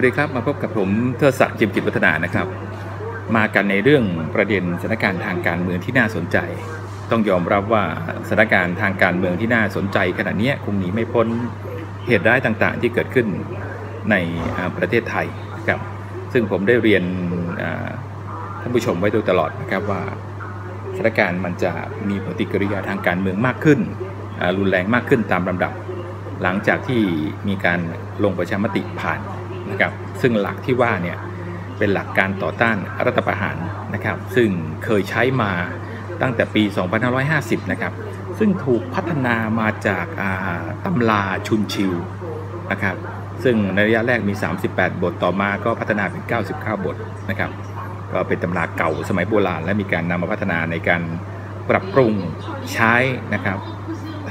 วัสดีครับมาพบกับผมเทอศักดิ์จิมจิตวัฒนานะครับ มากันในเรื่องประเด็นสถานการณ์ทางการเมืองที่น่าสนใจ ต้องยอมรับว่าสถานการณ์ทางการเมืองที่น่าสนใจขณะนี้คงหนีไม่พ้นเหตุร้ายต่างๆ ที่เกิดขึ้นในประเทศไทยนะครับซึ่งผมได้เรียนท่านผู้ชมไว้โดยตลอดนะครับว่าสถานการณ์มันจะมีปฏิกิริยาทางการเมืองมากขึ้น รุนแรงมากขึ้นตามลำดับ หลังจากที่มีการลงประชามติผ่าน นะครับซึ่งหลักที่ว่าเนี่ยเป็นหลักการต่อต้านรัฐประหารนะครับ ซึ่งเคยใช้มาตั้งแต่ปี 2550 นะครับ ซึ่งถูกพัฒนามาจากตำราชุนชิวนะครับ ซึ่งในระยะแรกมี 38 บทต่อมาก็พัฒนาเป็น 99 บทนะครับ ก็เป็นตำราเก่าสมัยโบราณ และมีการนำมาพัฒนาในการปรับปรุงใช้นะครับ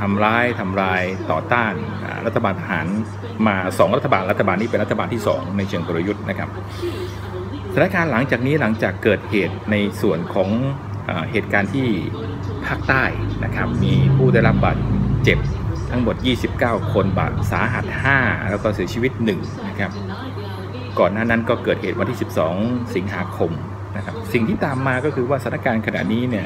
ทำร้ายทำลายต่อต้านรัฐบาลทหารมา 2 รัฐบาลรัฐบาลนี้เป็นรัฐบาลที่ 2 ในเชิงกลยุทธ์นะครับสถานการณ์หลังจากนี้หลังจากเกิดเหตุในส่วนของเหตุการณ์ที่ภาคใต้นะครับมีผู้ได้รับบาดเจ็บทั้งหมด 29 คนบาดสาหัส 5 แล้วก็เสียชีวิต1นะครับก่อนหน้านั้นก็เกิดเหตุวันที่ 12 สิงหาคมนะครับสิ่งที่ตามมาก็คือว่าสถานการณ์ขณะนี้เนี่ย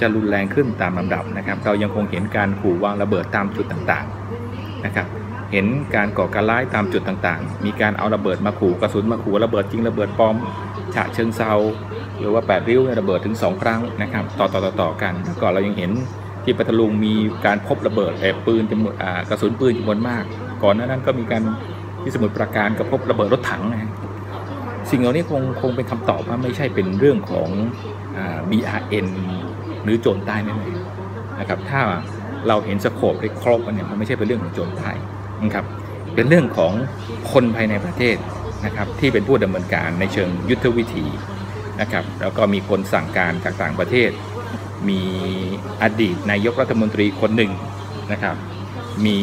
จะรุนแรงขึ้นตามลำดับนะครับ เรายังคงเห็นการขู่วางระเบิดตามจุดต่างๆนะครับ เห็นการก่อการร้ายตามจุดต่างๆ มีการเอาระเบิดมาขู่กระสุนมาขู่ระเบิดจริงระเบิดปลอม ฉะเชิงเซาหรือว่าแปดริ้วระเบิดถึง 2 ครั้งนะครับต่อต่อต่อต่อกันแล้วก็เรายังเห็นที่ปัตตาลุงมีการพบระเบิดแอบปืนจำนวนกระสุนปืนจำนวนมาก ก่อนหน้านั้นก็มีการที่สมุทรปราการก็พบระเบิดรถถังนะสิ่งเหล่านี้คงคงเป็นคำตอบว่าไม่ใช่เป็นเรื่องของ BRN หรือโจรใต้นั่นเองนะครับถ้าเราเห็นสโคปได้ครบเนี่ยมันไม่ใช่เป็นเรื่องของโจรใต้นะครับเป็นเรื่องของคนภายในประเทศนะครับที่เป็นผู้ดำเนินการในเชิงยุทธวิธีนะครับแล้วก็มีคนสั่งการจากต่างประเทศ มีอดีตนายกรัฐมนตรีคนหนึ่งนะครับมี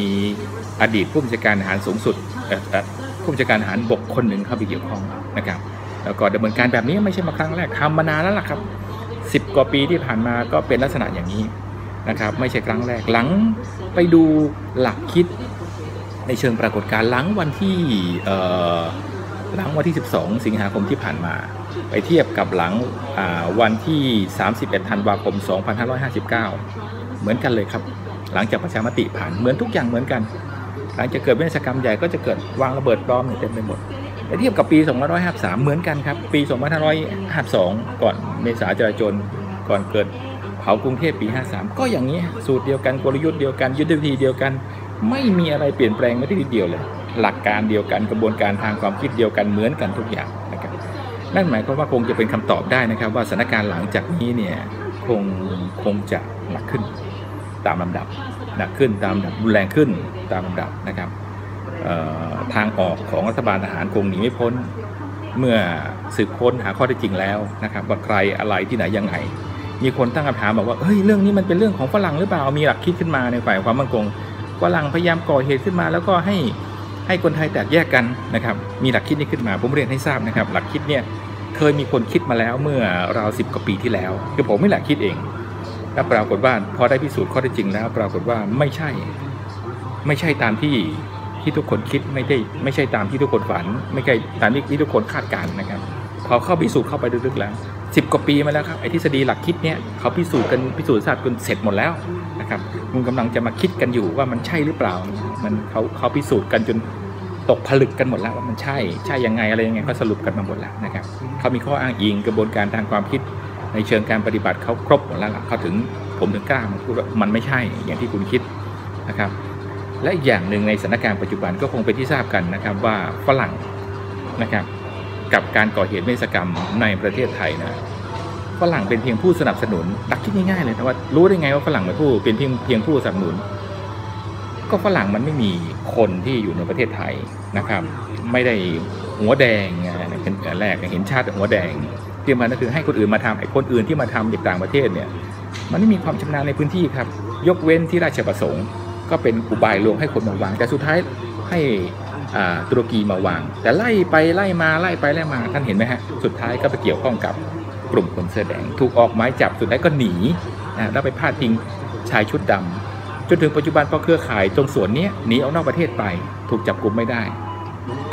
อดีตผู้บัญชาการทหารสูงสุดผู้บัญชาการทหารบกคนหนึ่งเข้าไปเกี่ยวข้องนะครับแล้วก็ดำเนินการแบบนี้ไม่ใช่มาครั้งแรกทำมานานแล้วล่ะครับ 10 กว่าปีที่ผ่านมาก็เป็นลักษณะอย่างนี้นะครับไม่ใช่ครั้งแรกหลังไปดูหลักคิดในเชิงปรากฏการณ์หลังวันที่หลังวันที่ 12 สิงหาคมที่ผ่านมา ไปเทียบกับหลังวันที่ 31 ธันวาคม 2559 เหมือนกันเลยครับ หลังจากประชามติผ่านเหมือนทุกอย่างเหมือนกัน หลังจากเกิดวินาศกรรมใหญ่ก็จะเกิดวางระเบิดปลอมเต็มไปหมด แต่เทียบกับปี 2553 เหมือนกันครับ ปี 2552 ก่อนเมษาจราจรก่อนเกิดเผากรุงเทพปี 53 ก็อย่างนี้สูตรเดียวกันกลยุทธ์เดียวกันยุทธวิธีเดียวกัน ไม่มีอะไรเปลี่ยนแปลงไม่ได้ทีเดียวเลย หลักการเดียวกันกระบวนการทางความคิดเดียวกันเหมือนกันทุกอย่างนะครับนั่นหมายความว่าคงจะเป็นคำตอบได้นะครับ ว่าสถานการณ์หลังจากนี้เนี่ยคงคงจะหนักขึ้นตามลำดับหนักขึ้นตามลำดับรุนแรงขึ้นตามลำดับนะครับ ทางออกของรัฐบาลทหารคงหนีไม่พ้น เมื่อสืบค้นหาข้อเท็จจริงแล้วนะครับว่าใครอะไรที่ไหนยังไง มีคนตั้งคำถามบอกว่าเฮ้ยเรื่องนี้มันเป็นเรื่องของฝรั่งหรือเปล่ามีหลักคิดขึ้นมาในฝ่ายความมั่นคงฝรั่งพยายามก่อเหตุขึ้นมา แล้วก็ให้ให้คนไทยแตกแยกกันนะครับมีหลักคิดนี้ขึ้นมาผมเรียนให้ทราบนะครับ หลักคิดเนี่ยเคยมีคนคิดมาแล้วเมื่อราวสิบกว่าปีที่แล้วคือผมไม่หลักคิดเองแล้วปรากฏว่าพอได้พิสูจน์ข้อเท็จจริงแล้ว ปรากฏว่าไม่ใช่ ไม่ใช่ตามที่ ที่ทุกคนคิดไม่ได้ไม่ใช่ตามที่ทุกคนฝัน ไม่ใช่ตามที่ทุกคนคาดการณ์นะครับพอเข้าพิสูจน์เข้าไปลึกๆแล้วสิบกว่าปีมาแล้วครับไอ้ทฤษฎีหลักคิดเนี่ยเขาพิสูจน์กันพิสูจน์ศาสตร์กันเสร็จหมดแล้วนะครับมันกำลังจะมาคิดกันอยู่ว่ามันใช่หรือเปล่า มันเขาเขาพิสูจน์กันจนตกผลึกกันหมดแล้วว่ามันใช่ใช่ยังไงอะไรยังไงเขาสรุปกันมาหมดแล้วนะครับเขามีข้ออ้างอิงกระบวนการทางความคิดในเชิงการปฏิบัติเขาครบหมดแล้วเขาถึงผมถึงกล้ามาพูดว่ามันไม่ใช่อย่างที่คุณคิดนะครับ และอีกอย่างหนึ่งในสถานการณ์ปัจจุบันก็คงเป็นที่ทราบกันนะครับว่าฝรั่งนะครับกับการก่อเหตุเมสกรรมในประเทศไทยนะฝรั่งเป็นเพียงผู้สนับสนุนดักคิดง่ายๆเลยนะว่ารู้ได้ไงว่าฝรั่งเป็นผู้เป็นเพียงเพียงผู้สนับสนุน ก็ฝรั่งมันไม่มีคนที่อยู่ในประเทศไทยนะครับ ไม่ได้หัวแดงเป็นแรกเห็นชาติหัวแดงเตรียมมาก็คือให้คนอื่นมาทำไอ้คนอื่นที่มาทำจากต่างประเทศเนี่ยมันไม่มีความชำนาญในพื้นที่ครับ ยกเว้นที่ราชประสงค์ ก็เป็นอุบายลวงให้คนมาวาง แต่สุดท้ายให้ตุรกีมาวาง แต่ไล่ไปไล่มาไล่ไปไล่มาท่านเห็นไหมฮะสุดท้ายก็ไปเกี่ยวข้องกับกลุ่มคนเสื้อแดง ถูกออกหมายจับสุดท้ายก็หนีแล้วไปพาดพิงชายชุดดำจนถึงปัจจุบันพอเครือข่ายตรงส่วนนี้หนีออกนอกประเทศไป ถูกจับกลุ่มไม่ได้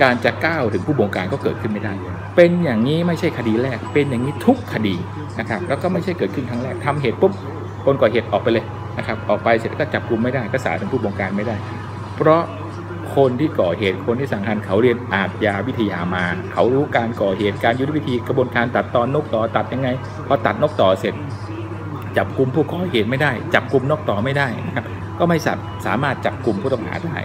การจะก้าวถึงผู้บงการก็เกิดขึ้นไม่ได้ เป็นอย่างนี้ไม่ใช่คดีแรก เป็นอย่างนี้ทุกคดีนะครับแล้วก็ไม่ใช่เกิดขึ้นครั้งแรกทำเหตุปุ๊บคนก่อเหตุออกไปเลย นะครับออกไปเสร็จก็จับกลุ่มไม่ได้ก็สาวถึงผู้บงการไม่ได้ เพราะคนที่ก่อเหตุคนที่สังหารเขาเรียนอาชญาวิทยามา เขารู้การก่อเหตุการยุทธวิธีกระบวนการตัดตอนนกต่อตัดยังไงพอตัดนกต่อเสร็จ จับกลุ่มผู้ก่อเหตุไม่ได้ จับกลุ่มนกต่อไม่ได้นะครับก็ไม่สาสามารถจับกลุ่มผู้ต้องหาได้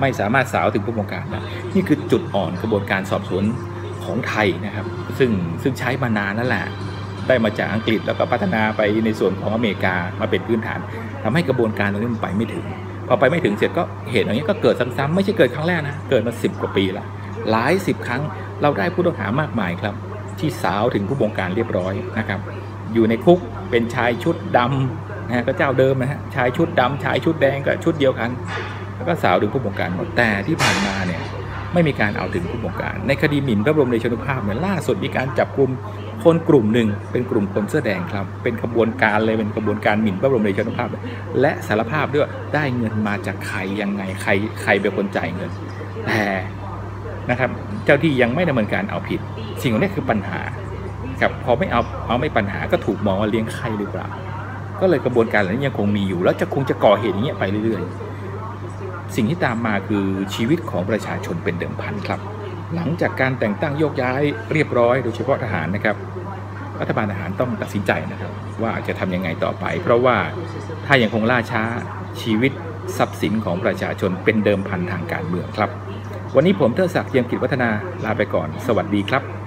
ไม่สามารถสาวถึงผู้บงการได้นี่คือจุดอ่อนกระบวนการสอบสวนของไทยนะครับ ซึ่งซึ่งใช้มานานนั่นแหละ ได้มาจากอังกฤษแล้วก็พัฒนาไปในส่วนของอเมริกามาเป็นพื้นฐานทำให้กระบวนการตรงนี้มันไปไม่ถึง พอไปไม่ถึงเสร็จก็เหตุอย่างนี้ก็เกิดซ้ำๆไม่ใช่เกิดครั้งแรกนะ เกิดมาสิบกว่าปีละหลายสิบครั้งเราได้ผู้ต้องหามากมายครับ ที่สาวถึงผู้บงการเรียบร้อยนะครับอยู่ในคุกเป็นชายชุดดำนะฮะก็เจ้าเดิมนะฮะชายชุดดำชายชุดแดงก็ชุดเดียวกัน แล้วก็สาวถึงผู้บงการหมดแต่ที่ผ่านมาเนี่ยไม่มีการเอาถึงผู้บงการ ในคดีหมิ่นพระบรมเดชานุภาพเนี่ยล่าสุดมีการจับกลุ่ม คนกลุ่มหนึ่งเป็นกลุ่มคนเสื้อแดงครับ เป็นขบวนการเลยเป็นขบวนการหมิ่นพระบรมเดชานุภาพ และสารภาพด้วยได้เงินมาจากใครยังไงใครใครเป็นคนจ่ายเงินแต่นะครับเจ้าที่ยังไม่ดำเนินการเอาผิด สิ่งนี้คือปัญหาครับพอไม่เอาเอาไม่ปัญหาก็ถูกมองว่าเลี้ยงไข่หรือเปล่า ก็เลยกระบวนการเหล่านี้ยังคงมีอยู่ แล้วจะคงจะก่อเหตุอย่างเงี้ยไปเรื่อยๆ สิ่งที่ตามมาคือชีวิตของประชาชนเป็นเดิมพันครับ หลังจากการแต่งตั้งโยกย้ายเรียบร้อยโดยเฉพาะทหารนะครับ รัฐบาลทหารต้องตัดสินใจนะครับว่าจะทำยังไงต่อไป เพราะว่าถ้ายังคงล่าช้าชีวิตทรัพย์สินของประชาชนเป็นเดิมพันทางการเมืองครับ วันนี้ผมเทอศักดิ์เยียมกิจวัฒนาลาไปก่อน สวัสดีครับ